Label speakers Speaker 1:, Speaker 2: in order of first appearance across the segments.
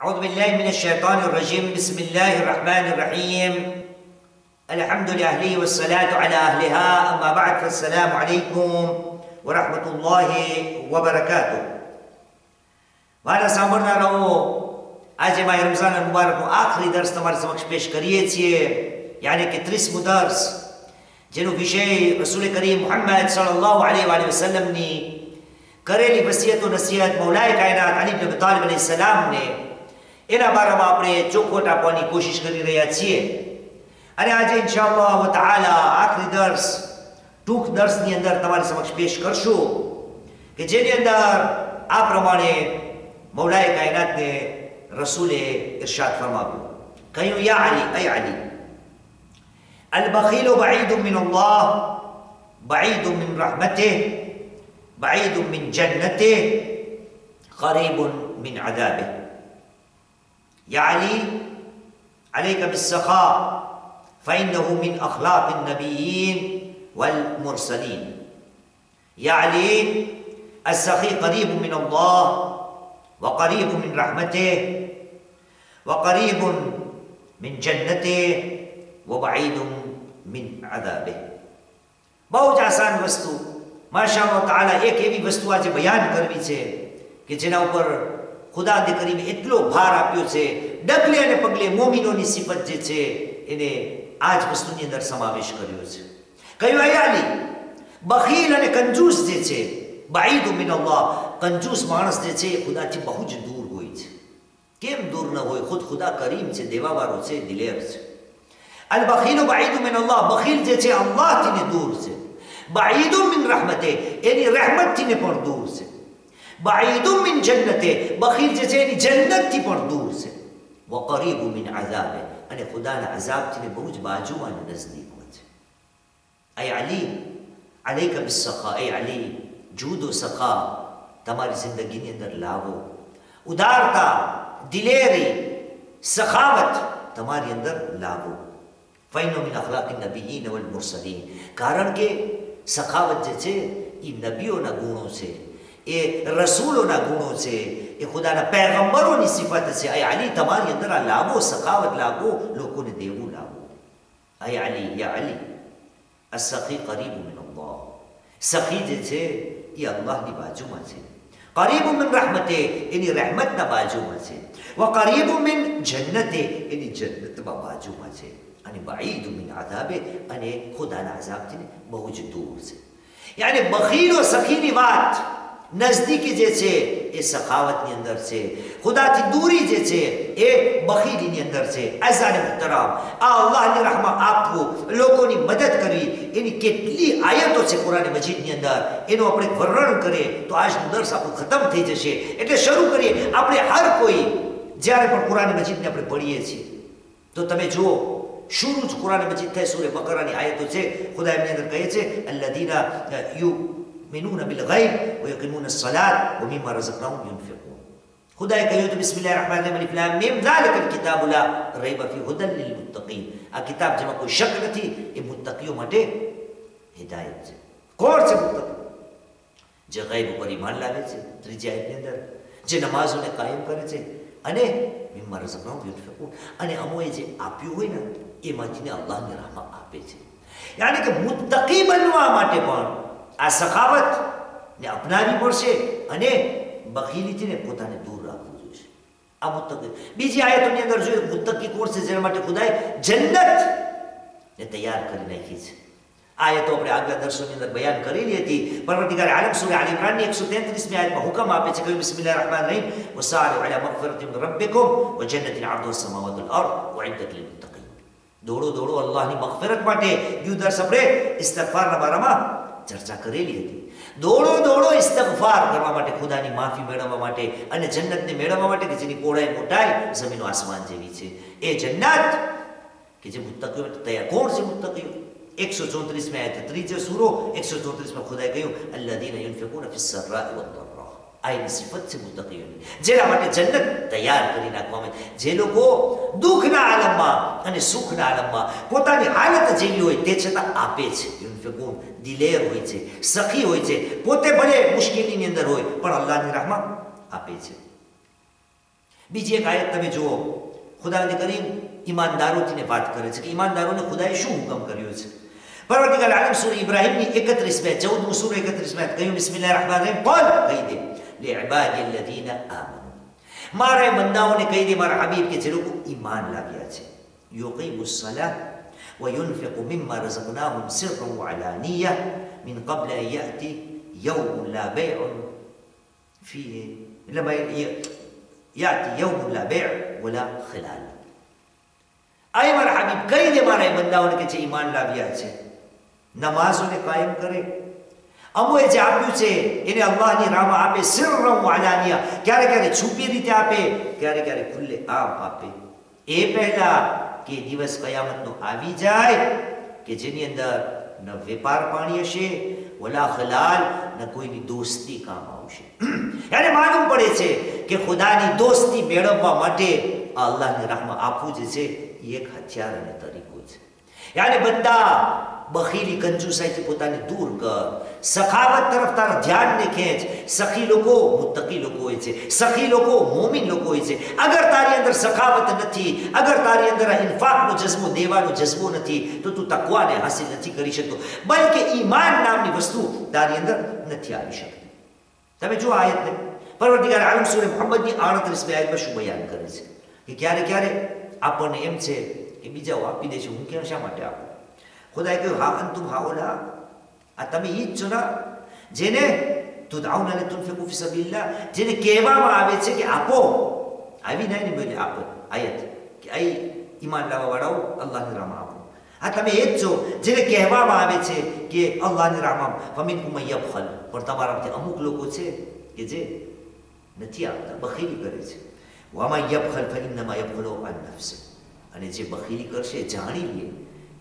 Speaker 1: أعوذ بالله من الشيطان الرجيم بسم الله الرحمن الرحيم الحمد لله والصلاة على أهلها أما بعد فالسلام عليكم ورحمة الله وبركاته મારા સાંભળનારાઓ આજે માય રમઝાન મુબારકનો આખરી દર્શ તમારી સમક્ષ પેશ કરીએ છીએ યાની કે ત્રીસમું દર્શ જેનો વિષય રસૂલ કરીમ મુહમ્મદ સલ્લલ્લાહુ અલૈહિ વસલ્લમની કરેલી વસિયતો નસીહત મૌલાએ કાયનાત અલી ઇબ્ન તાલિબ અલૈહિ સલામને એના બારામાં આપણે ચોખવટ આપવાની કોશિશ કરી રહ્યા છીએ અને આજે ઇન્શાઅલ્લાહ તાઆલા આખરી દર્શ ટૂંક દર્શની અંદર તમારી સમક્ષ પેશ કરશું કે જેની અંદર આ પ્રમાણે મૌલાએ કાયનાતને રસૂલે ઇરશાદ ફરમાવ્યું કહ્યું યા અલી અય અલી البخيل بعيد من الله بعيد من رحمته بعيد من جنته قريب من عذابه يا علي عليك بالسخاء فإنه من أخلاق النبيين والمرسلين يا علي السخي قريب من الله وقريب من رحمته وقريب من جنته وبعيد من عذابه બહુ જ આસાન વસ્તુ માશાઅલ્લાહ તાઆલા એક એવી વસ્તુ આજે બયાન કરવી છે કે જેના ઉપર ખુદા દે એટલો ભાર આપ્યો છે ડગલે અને પગલે મોમિનોની સિફત જે છે, એને આ જ વસ્તુની અંદર સમાવેશ કર્યો છે. કહ્યું અયાલી બખીલ અને કંજૂસ જે છે, બાઈદ મિન અલ્લાહ, કંજૂસ માણસ જે છે એ ખુદાથી બહુ જ દૂર હોય છે. કેમ દૂર ન હોય? ખુદ ખુદા કરીમ છે, દેવાવાળો છે, દિલેર છે. અલ બખીલ બાઈદ મિન અલ્લાહ, બખીલ જે છે અલ્લાહથી દૂર છે. બાઈદ મિન રહમતે, એની રહેમતથી પણ દૂર છે. બાઈદ મિન જન્નતે બખીલ જે છે એની જન્નતથી પણ દૂર છે વ કરીબ મિન આઝાબે અને ખુદાના આઝાબથી ને બહુ જ બાજુમાં નજદીક હોય છે અય અલી અલૈક બિસખા અય અલી જૂદો સખા તમારી જિંદગીની અંદર લાવો ઉદારતા દિલેરી સખાવત તમારી અંદર લાવો ફૈનો મિન અખલાકી નબીઈન વલ મુરસલીન કારણ કે સખાવત જે છે એ રસૂલોના ગુણો છે એ ખુદાના પૈગંબરોની સિફત છે અય અલી તમારી અંદર આ લાવો સખાવત લાવો લોકોને દેવું લાવો અય અલી યા અલી અસખી કરીબ મિન અલ્લાહ સખી જે છે એ અલ્લાહની બાજુમાં છે કરીબ મિન રહમતે એની રહેમતના બાજુમાં છે વ કરીબ મિન જન્નતે એની જન્નતમાં બાજુમાં છે અને બાઈદ મિન આઝાબે અને ખુદાના આઝાબથી બહુ જ દૂર છે યાની બખીલો સખીની વાત નજદીકી જે છે એ સખાવતની અંદર છે ખુદાથી દૂરી જે છે એ બખીલીની અંદર છે આઝાને મુહતરામ આ અલ્લાહની રાહમાં આપવું લોકોની મદદ કરવી એની કેટલી આયતો છે કુરાન મજીદની અંદર એનું આપણે વર્ણન કરીએ તો આજનું દર્શ આપણું ખતમ થઈ જશે એટલે શરૂ કરીએ આપણે હર કોઈ જ્યારે પણ કુરાન મજીદને આપણે પડીએ છીએ તો તમે જુઓ શુરુ જ કુરાન મજીદ થાય સૂર્ય બકરાની આયતો છે ખુદા એમની અંદર કહે છે અલ્લાદીના યુ يؤمنون بالغيب ويقيمون الصلاة ومما رزقناهم ينفقون خداي كيوت بسم الله الرحمن الرحيم الف لام ميم ذلك الكتاب لا ريب فيه هدى للمتقين આ કિતાબ જેમાં કોઈ શક નથી એ મુત્તકીઓ માટે હિદાયત છે કોણ છે મુત્તકી જે ગૈબ ઉપર ઈમાન લાવે છે ત્રીજી આયતની અંદર જે નમાઝોને કાયમ કરે છે અને મિમ્મા રઝકનાહુમ યુનફિકૂન અને અમોએ જે આપ્યું હોય ને એમાંથી અલ્લાહની રાહમાં આપે છે યાની કે મુત્તકી બનવા માટે પણ આ સખાવત ને અપનાવી પડશે અને બખીલીથી ને પોતાને દૂર રાખવું જોઈએ આ મુત્તકી બીજી આયતોની અંદર જોઈએ મુત્તકી કોણ છે જેના માટે ખુદાએ જન્નત ને તૈયાર કરી નાખી છે આયતો આપણે આગલા દર્શોની અંદર બયાન કરેલી હતી પરવર્તીકાર આલમ સૂરે આલ ઇમરાનની 133મી આયતમાં હુકમ આપે છે કે બિસ્મિલ્લાહિર રહેમાનિર રહીમ વસારિ અલા મગફિરતિન મિન રબ્બિકુમ વ જન્નતિન અરદુહા સમાવાતુ વલ અર્દ ઉઇદ્દત લિલ મુત્તકીન દોડો દોડો અલ્લાહની મગફિરત માટે યુ દર્શ આપણે ઇસ્તિગફારના બારામાં ચર્ચા કરેલી હતી. દોડો દોડો ઇસ્તગફાર કરવા માટે ખુદાની માફી મેળવવા માટે અને જન્નતને મેળવવા માટે કે જેની પહોળાઈ મોટાઈ જમીન આસમાન જેવી છે. એ જન્નત કે જે મુત્તકીઓ તૈયાર કોણ છે મુત્તકીઓ? એકસો ચોત્રીસમાં આયત, ત્રીજો સૂરો એકસો ચોત્રીસમાં ખુદાએ કહ્યું, અલ્લાદીના યુનફિકૂન ફિસ વદ દર્રા આ એની સિફત છે મુતકીઓની જેના માટે જન્નત તૈયાર કરી નાખવામાં જે લોકો દુઃખના આલમમાં અને સુખના આલમમાં પોતાની હાલત જેવી હોય તે છતાં આપે છે. યુનફિકૂન દિલેર હોય છે, સખી હોય છે, પોતે ભલે મુશ્કેલીની અંદર હોય, પણ અલ્લાહની રાહમાં આપે છે. બીજી એક આયત તમે જુઓ. ખુદાને કરીમ ઈમાનદારોથીને વાત કરે છે કે ઈમાનદારોને ખુદાએ શું હુકમ કર્યો છે? પરવર્તીકાલ આલમ સુર ઇબ્રાહિમની એકત્રીસ મે ચૌદમું સુર એકત્રીસ બે કહ્યું, બિસ્મિલ્લાહ રહમાન રહીમ. પણ કહી દે. لعبادي الذين آمنوا. ما رأي من داون كيد مر حبيب کے چلو کو لا بياتي. يقيم الصلاة وينفق مما رزقناهم سرا وعلانية من قبل أن يأتي يوم لا بيع فيه لما يأتي يوم لا بيع ولا خلال. أي مر حبيب كيد دي من داون نے إيمان ایمان لا بياتي. چھے قائم کرے અમોએ જે આપ્યું છે, એને અલ્લાહની રાહમાં આપે સિરરમ વાલાનિયા ક્યારે ક્યારે છુપી રીતે આપે, ક્યારે ક્યારે ખુલ્લે આમ આપે. એ પહેલા કે દિવસ કયામતનો આવી જાય, કે જેની અંદર ન વેપાર પાણી હશે, વલા ખલાલ ન કોઈની દોસ્તી કામ આવશે. એને માલુમ પડે છે કે ખુદાની દોસ્તી મેળવવા માટે અલ્લાહની રાહમાં આપવું જે છે એ એક હથિયાર અને તરીકો છે. યાને બધા બખીલી કંજુસાઈથી પોતાને દૂર કર. સખાવત તરફ તારા ધ્યાનને ખેંચ. સખી લોકો મુત્તકી લોકો હોય છે. સખી લોકો મોમિન લોકો હોય છે. અગર તારી અંદર સખાવત નથી, અગર તારી અંદર ઇન્ફાકનો જજ્બો દેવાનો જજ્બો નથી, તો તું તકવાને હાસિલ નથી કરી શકતો. બલકે ઈમાન નામની વસ્તુ તારી અંદર નથી આવી શકતી. તમે જો આયતને. પરવર્તીકાર આલમ સૂરે મુહમ્મદની આડત્રીસ બે આયતમાં શું બયાન કરે છે? કે ક્યારે ક્યારે આપણને એમ છે કે બીજાઓ આપી દેશે હું કેમ શા માટે આપું? ખુદાએ કહ્યું, હા અંતુમ હાઓલા આ તમે એ જ છો ના? જેને તુદાઉન અને તુનફિકુ ફી સબીલિલ્લાહ, જેને કહેવામાં આવે છે કે આપો. આવી નહીં ને બોલે આપો. આયત કે આઈ ઈમાન લાવવા વાળાઓ અલ્લાહની રાહમાં આપો. આ તમે એ જ છો જેને કહેવામાં આવે છે કે અલ્લાહની રાહમાં કુમૈયા ફલ પણ તમારામાંથી અમુક લોકો છે કે જે નથી આપતા, બખીલી કરે છે. વામાં યબખલ ફઇન્નમા યબખલો અન નફસે. અને જે બખીલી કરશે, જાણી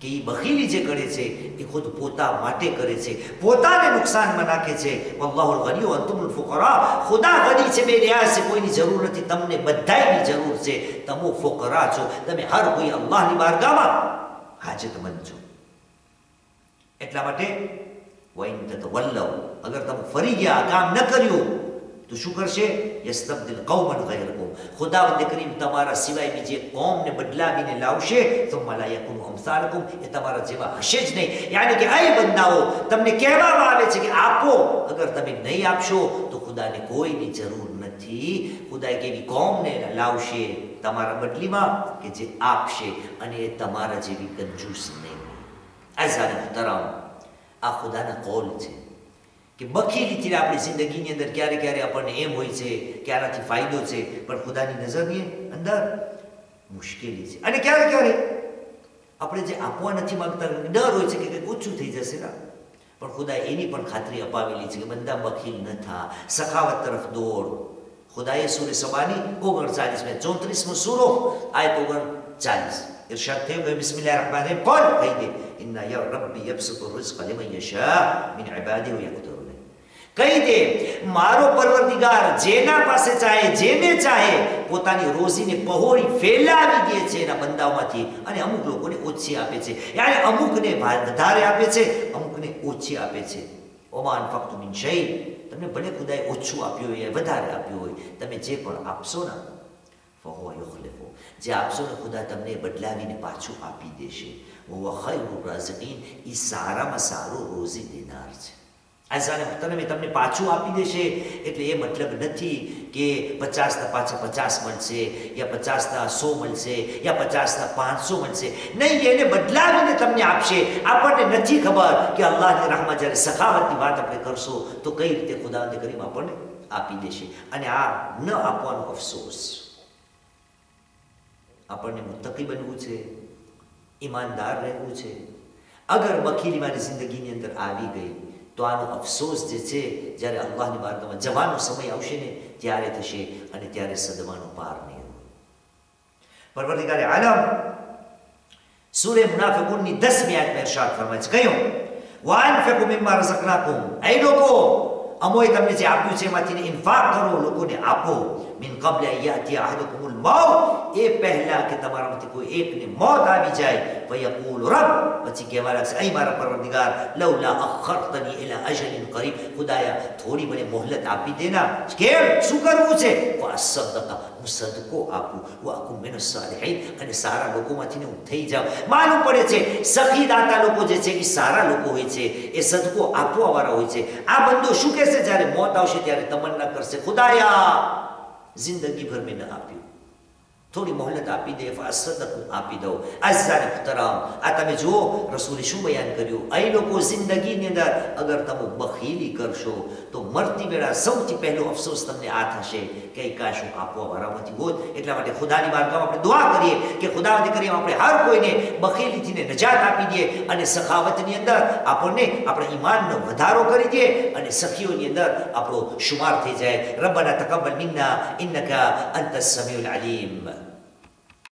Speaker 1: કે એ બખીલી જે કરે છે, એ ખુદ પોતા માટે કરે છે, પોતાને નુકસાનમાં નાખે છે. અલ્લાહુલ ગનીઓ, અંતુમુલ ફુકરા, ખુદા ગની છે બે રહ્યા છે, કોઈની જરૂર નથી, તમને બધાયની જરૂર છે. તમો ફુકરા છો, તમે હર કોઈ અલ્લાહની બારગામાં હાજતમંદ છો. એટલા માટે વૈન તતવલ્લવ, અગર તમે ફરી ગયા કામ ન કર્યું તો શું કરશે? યસ્તબદિલ કૌમન ગૈરકુમ ખુદાવંદ કરીમ તમારા સિવાય બીજે કોમને બદલાવીને લાવશે? તો મલાયકુમ અમસાલકુમ. એ તમારા જેવા હશે જ નહીં. યાની કે આ બંદાઓ, તમને કહેવામાં આવે છે કે આપો. અગર તમે નહીં આપશો, તો ખુદાને કોઈની જરૂર નથી. ખુદા એક એવી કોમને લાવશે? તમારા બદલીમાં કે જે આપશે? અને એ તમારા જેવી કંજૂસ નહીં. આઝાને તરામ આ ખુદાના કોલ છે. કે બખી લીધી આપણી જિંદગીની અંદર ક્યારે ક્યારે આપણને એમ હોય છે કે આનાથી ફાયદો છે, પણ ખુદાની નજરની અંદર મુશ્કેલી છે. અને ક્યારે ક્યારે આપણે જે આપવા નથી માગતા, ડર હોય છે કે કંઈક ઓછું થઈ જશે ને. પણ ખુદા એની પણ ખાતરી અપાવેલી છે કે બધા બખીલ ન થા, સખાવત તરફ દોડ. ખુદાએ સુરે સબાની ઓગણચાલીસમાં ચોત્રીસમો સુરો, આયત ઓગણ ચાલીસ ઇરશાદ થયું કે બિસ્મિલ્લા રહમાને પણ કહી દે, ઇન્ના યા રબ્બી યબસુતુ રિઝક લિમન યશા મિન ઇબાદિહી કહી દે? મારો પરવરદિગાર જેના પાસે ચાહે, જેને ચાહે, પોતાની રોજીને પહોળી ફેલાવી દે છે એના બંદાઓમાંથી અને અમુક લોકોને ઓછી આપે છે. યારે, અમુકને વધારે આપે છે, અમુકને ઓછી આપે છે. ઓમાન ફક્ત શૈ તમને ભલે ખુદાએ ઓછું આપ્યું હોય, વધારે આપ્યું હોય, તમે જે પણ આપશો ને ફહો યુખલિફુ. જે આપશો ને, ખુદા તમને બદલાવીને પાછું આપી દેશે. હુવા ખૈરુ રાઝિકીન એ સારામાં સારું રોઝી દેનાર છે. આઝાને મુહતરમે તમને પાછું આપી દેશે. એટલે એ મતલબ નથી કે પચાસના પાછા પચાસ મળશે, યા પચાસના સો મળશે, યા પચાસના પાંચસો મળશે. નહીં, એને બદલાવીને તમને આપશે. આપણને નથી ખબર કે અલ્લાહની રાહમાં જ્યારે સખાવતની વાત આપણે કરશો, તો કઈ રીતે ખુદાવંદ કરીમ આપણને આપી દેશે. અને આ ન આપવાનો અફસોસ. આપણને મુતકી બનવું છે, ઈમાનદાર રહેવું છે. અગર બખીલી મારી જિંદગીની અંદર આવી ગઈ તો આનો અફસોસ જે છે, જ્યારે અલ્લાહની માર્ગમાં જવાનો સમય આવશે ને, ત્યારે થશે અને ત્યારે સદવાનો પાર નહીં પરવર્તિકારે આલમ. સૂર્ય મુનાફિકુનની 10 મી આયતમાં ઇરશાદ ફરમાય છે. કયો વાનફિકુ મિમ્મા રઝકનાકુમ. એ લોકો, અમોએ તમને જે આપ્યું છે, એમાંથી ઇન્ફાક કરો, લોકોને આપો. મિન કબલ યાતિ અહદકુમુલ મૌત એ પહેલા કે તમારામાંથી કોઈ એકને મોત આવી જાય ફયકૂલ રબ પછી કહેવા લાગશે અહીં મારા પરવરદિગાર લૌલા અખરતની ઇલા અજલિન કરીબ ખુદાયા થોડી મને મોહલત આપી દેના કેમ શું કરવું છે ફઅસદ્દક હું સદકો આપું વાકુમ મિન સાલિહીન અને સારા લોકોમાંથી હું થઈ જાઉં માલુમ પડે છે સખી દાતા લોકો જે છે એ સારા લોકો હોય છે એ સદકો આપવા વાળા હોય છે આ બંદો શું કહેશે જ્યારે મોત આવશે ત્યારે તમન્ના કરશે ખુદાયા જિંદગી ભર મેં આપ્યું થોડી મોહલત આપી દે ફાસદક આપી દઉં અઝાન મુહતરમ આ તમે જુઓ રસૂલે શું બયાન કર્યું અહીં લોકો જિંદગીની અંદર અગર તમે બખીલી કરશો તો મરતી વેળા સૌથી પહેલો અફસોસ તમને આ થશે કે કાશ હું આપવા વારામાંથી હોત એટલા માટે ખુદાની બારગામ આપણે દુઆ કરીએ કે ખુદાવતી કરીએ આપણે હર કોઈને બખીલીથીને નજાત આપી દઈએ અને સખાવતની અંદર આપણને આપણે ઈમાનનો વધારો કરી દઈએ અને સખીઓની અંદર આપણો શુમાર થઈ જાય રબ્બના તકબ્બલ મિન્ના ઇન્નકા અંત સમીઉલ અલીમ